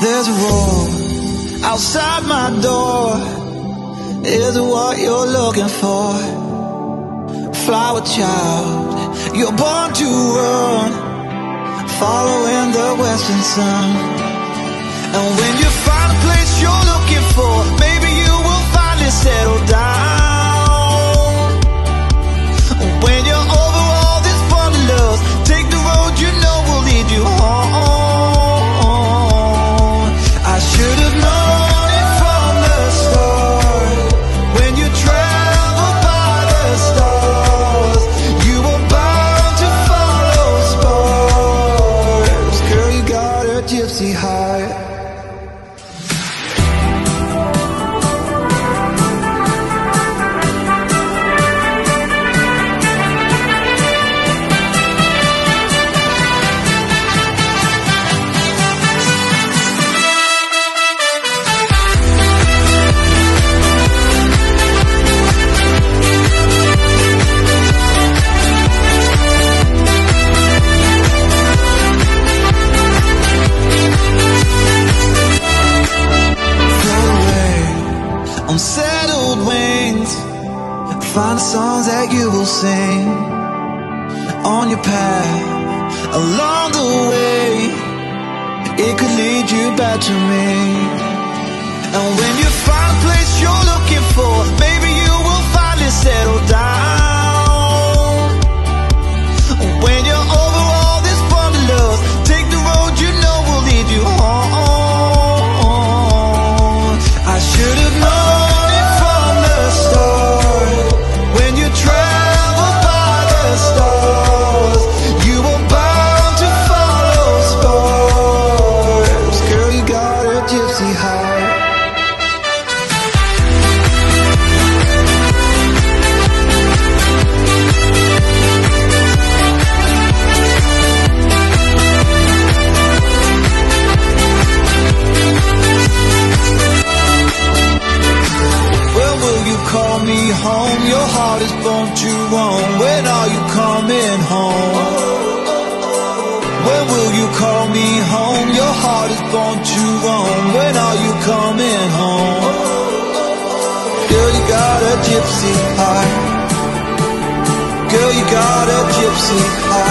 There's a roar outside my door. Is what you're looking for? Flower child, you're born to run, following the western sun. And when you find a place you're looking for, maybe you will finally settle on wings. Find songs that you will sing on your path along the way. It could lead you back to me. And when home? Your heart is born to roam. When are you coming home? When will you call me home? Your heart is born to roam. When are you coming home? Girl, you got a gypsy heart. Girl, you got a gypsy heart.